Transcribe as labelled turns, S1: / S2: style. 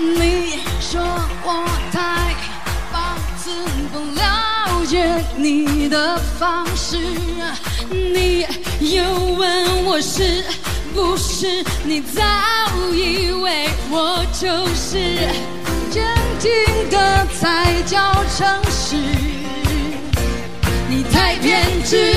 S1: 你说我太放肆，不了解你的方式，你又问我是不是，你早以为我就是坚定的才叫诚实，你太偏执。